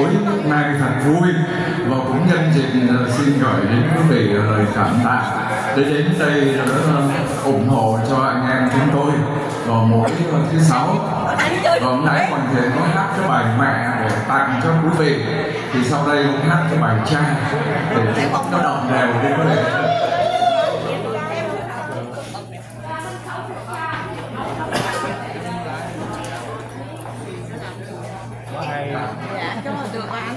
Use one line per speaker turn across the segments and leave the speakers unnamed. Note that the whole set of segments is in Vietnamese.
tối nay thật vui và cũng nhân dịp ờ, xin gửi đến quý vị lời cảm tạ. Để đến đây ờ, ủng hộ cho anh em chúng tôi vào mỗi thứ sáu. Và hôm nay còn thể có hát cái bài mẹ để tặng cho quý vị. Thì sau đây cũng hát cái bài cha để nó đồng đều
dạ cảm ơn được anh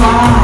smile